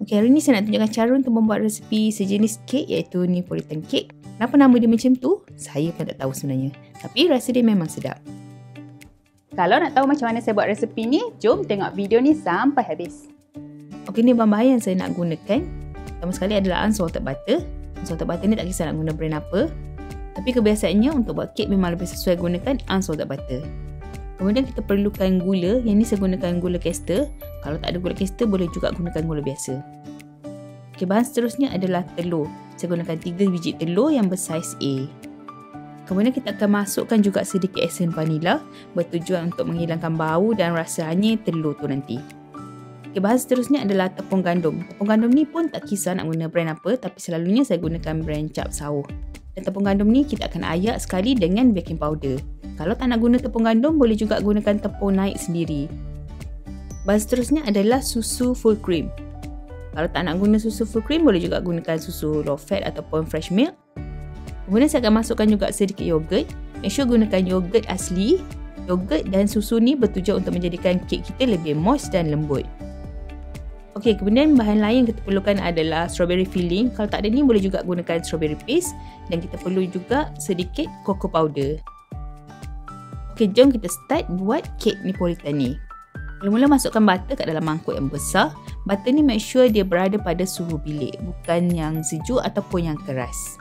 Okay, hari ni saya nak tunjukkan cara untuk membuat resepi sejenis kek iaitu Neapolitan cake. Kenapa nama dia macam tu? Saya pun tak tahu sebenarnya. Tapi rasa dia memang sedap. Kalau nak tahu macam mana saya buat resepi ni, jom tengok video ni sampai habis. Okey, ni bahan-bahan yang saya nak gunakan. Pertama sekali adalah unsalted butter. Unsalted butter ni tak kisah nak guna brand apa. Tapi kebiasaannya untuk buat kek memang lebih sesuai gunakan unsalted butter. Kemudian kita perlukan gula. Yang ni saya gunakan gula caster. Kalau tak ada gula caster, boleh juga gunakan gula biasa. Okay, bahan seterusnya adalah telur. Saya gunakan 3 biji telur yang bersaiz A. Kemudian kita akan masukkan juga sedikit esen vanila bertujuan untuk menghilangkan bau dan rasa hanyir telur tu nanti. Okay, bahan seterusnya adalah tepung gandum. Tepung gandum ni pun tak kisah nak guna brand apa tapi selalunya saya gunakan brand Cap Sauh. Dan tepung gandum ni kita akan ayak sekali dengan baking powder. Kalau tak nak guna tepung gandum, boleh juga gunakan tepung naik sendiri. Bahan seterusnya adalah susu full cream. Kalau tak nak guna susu full cream, boleh juga gunakan susu low fat ataupun fresh milk. Kemudian saya akan masukkan juga sedikit yogurt. Make sure gunakan yogurt asli. Yogurt dan susu ni bertujuan untuk menjadikan kek kita lebih moist dan lembut. Okey, kemudian bahan lain yang kita perlukan adalah strawberry filling. Kalau tak ada ni boleh juga gunakan strawberry paste dan kita perlu juga sedikit cocoa powder. Okey, jom kita start buat kek Neapolitan ni. Mula-mula masukkan butter kat dalam mangkuk yang besar. Butter ni make sure dia berada pada suhu bilik, bukan yang sejuk ataupun yang keras.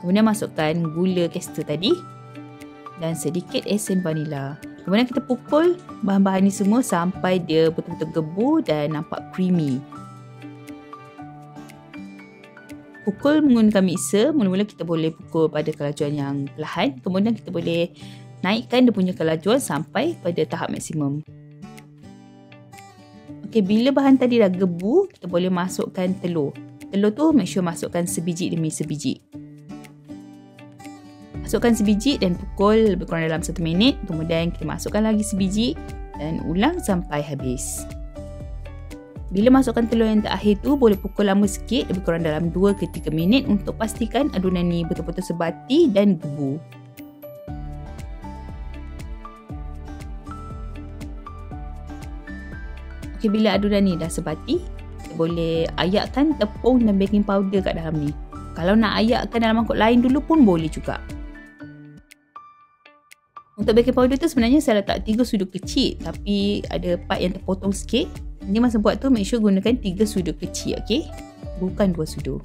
Kemudian masukkan gula caster tadi dan sedikit esen vanila. Kemudian kita pukul bahan-bahan ni semua sampai dia betul-betul gebu dan nampak creamy. Pukul menggunakan mixer, mula-mula kita boleh pukul pada kelajuan yang perlahan. Kemudian kita boleh naikkan dia punya kelajuan sampai pada tahap maksimum. Okey, bila bahan tadi dah gebu, kita boleh masukkan telur. Telur tu make sure masukkan sebiji demi sebiji. Masukkan sebiji dan pukul lebih kurang dalam 1 minit. Kemudian kita masukkan lagi sebiji dan ulang sampai habis. Bila masukkan telur yang terakhir tu boleh pukul lama sikit lebih kurang dalam 2 ke 3 minit untuk pastikan adunan ni betul-betul sebati dan gebu. Okey bila adunan ni dah sebati, kita boleh ayakkan tepung dan baking powder kat dalam ni. Kalau nak ayakkan dalam mangkuk lain dulu pun boleh juga. Untuk baking powder tu sebenarnya saya letak 3 sudu kecil tapi ada part yang terpotong sikit ini masa buat tu make sure gunakan 3 sudu kecil okey. Bukan 2 sudu.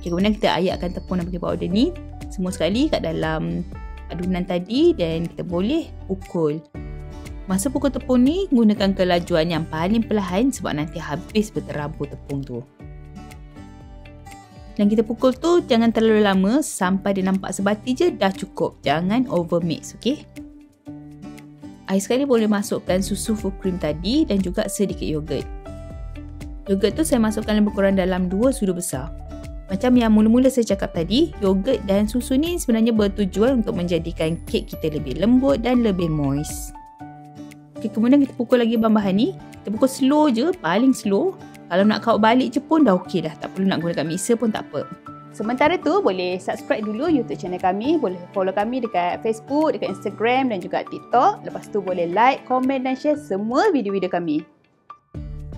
Okey kemudian kita ayakkan tepung dan baking powder ni semua sekali kat dalam adunan tadi dan kita boleh pukul. Masa pukul tepung ni gunakan kelajuan yang paling perlahan sebab nanti habis berterabur tepung tu. Dan kita pukul tu jangan terlalu lama sampai dia nampak sebati je dah cukup. Jangan over mix, Air sekali boleh masukkan susu full cream tadi dan juga sedikit yogurt. Yogurt tu saya masukkan lebih kurang dalam 2 sudu besar. Macam yang mula-mula saya cakap tadi, yogurt dan susu ni sebenarnya bertujuan untuk menjadikan kek kita lebih lembut dan lebih moist. Okay, kemudian kita pukul lagi bahan-bahan ni. Kita pukul slow je, paling slow. Kalau nak kaut balik je pun dah okey dah. Tak perlu nak gunakan mixer pun tak apa. Sementara tu boleh subscribe dulu YouTube channel kami, boleh follow kami dekat Facebook, dekat Instagram dan juga TikTok. Lepas tu boleh like, komen dan share semua video-video kami.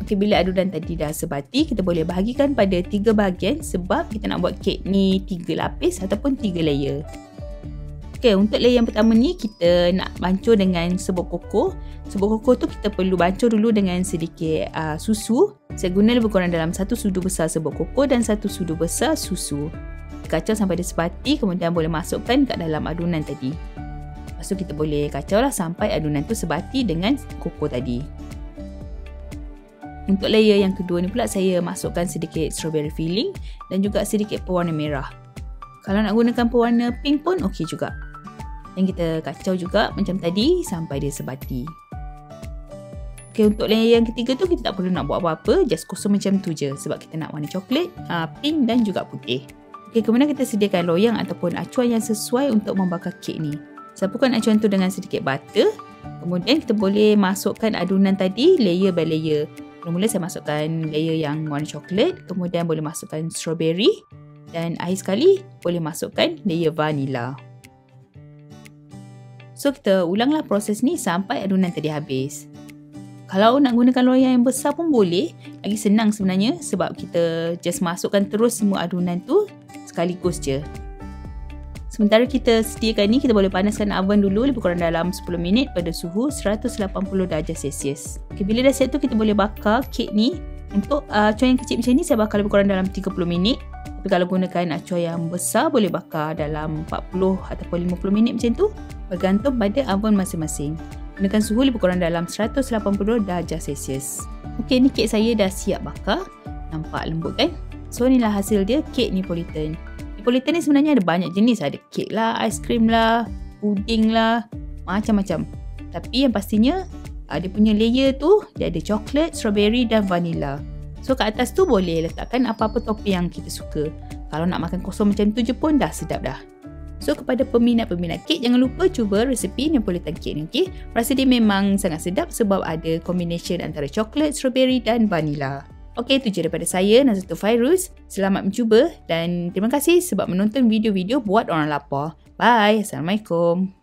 Okey, bila adunan tadi dah sebati, kita boleh bahagikan pada tiga bahagian sebab kita nak buat kek ni tiga lapis ataupun tiga layer. Okey, untuk layer yang pertama ni kita nak bancur dengan serbuk koko. Serbuk koko tu kita perlu bancur dulu dengan sedikit uh, susu. Saya guna lebih kurang dalam satu sudu besar serbuk koko dan satu sudu besar susu. Kacau sampai dia sepati kemudian boleh masukkan kat dalam adunan tadi. Lepas tu kita boleh kacau lah sampai adunan tu sebati dengan koko tadi. Untuk layer yang kedua ni pula saya masukkan sedikit strawberry filling dan juga sedikit pewarna merah. Kalau nak gunakan pewarna pink pun okey juga. Dan kita kacau juga macam tadi sampai dia sebati. Okay, untuk layer yang ketiga tu kita tak perlu nak buat apa-apa. Just kosong macam tu je. Sebab kita nak warna coklat, uh, pink dan juga putih. Okay, kemudian kita sediakan loyang ataupun acuan yang sesuai untuk membakar kek ni. Sapukan acuan tu dengan sedikit butter. Kemudian kita boleh masukkan adunan tadi layer by layer. Mula-mula saya masukkan layer yang warna coklat. Kemudian boleh masukkan strawberry dan akhir sekali boleh masukkan layer vanilla. So kita ulanglah proses ni sampai adunan tadi habis. Kalau nak gunakan loyang yang besar pun boleh. Lagi senang sebenarnya sebab kita just masukkan terus semua adunan tu sekaligus je. Sementara kita sediakan ni, kita boleh panaskan oven dulu lebih kurang dalam 10 minit pada suhu 180 darjah Celsius. Okay, bila dah siap tu, kita boleh bakar kek ni. Untuk uh, acuan yang kecil macam ni, saya bakar lebih kurang dalam 30 minit. Tapi kalau gunakan acuan yang besar, boleh bakar dalam 40 ataupun 50 minit macam tu. Bergantung pada oven masing-masing. Gunakan suhu lebih kurang dalam 180 darjah Celsius. Okey, ni kek saya dah siap bakar. Nampak lembut kan? So, inilah hasil dia, kek Neapolitan. Neapolitan ni sebenarnya ada banyak jenis. Ada kek lah, aiskrim lah, puding lah, macam-macam. Tapi yang pastinya, dia punya layer tu, dia ada coklat, strawberry dan vanilla. So kat atas tu boleh letakkan apa-apa topping yang kita suka. Kalau nak makan kosong macam tu je pun dah sedap dah. So kepada peminat-peminat kek, jangan lupa cuba resepi Neapolitan cake ni. Okay? Rasa dia memang sangat sedap sebab ada combination antara coklat, strawberry dan vanilla. Okey, itu je daripada saya, Nazatu Fairuz. Selamat mencuba dan terima kasih sebab menonton video-video buat orang lapar. Bye. Assalamualaikum.